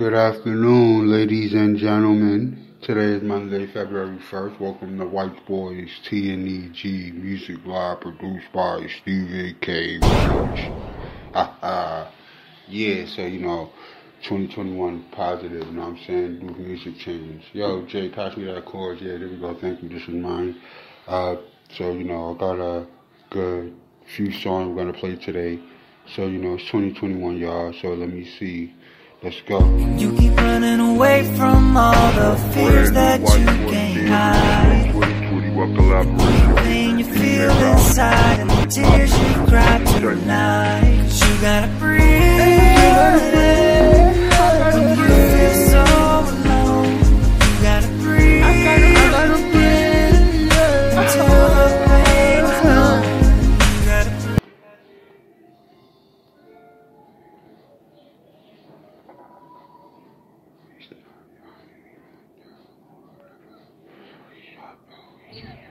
Good afternoon, ladies and gentlemen. Today is Monday, February 1st. Welcome to Wyche Boys TNEG Music Live produced by Stevie K. yeah, so you know, 2021 positive, you know what I'm saying? Do music change. Yo, Jay, pass me that chord. Yeah, there we go. Thank you. This is mine. Uh, so, you know, I got a good few songs we're gonna play today. So, you know, it's 2021, y'all. So let me see. Let's go. You keep running away from all the fears that you can't hide. The pain you feel inside and the tears you cry tonight. You gotta breathe. Yeah.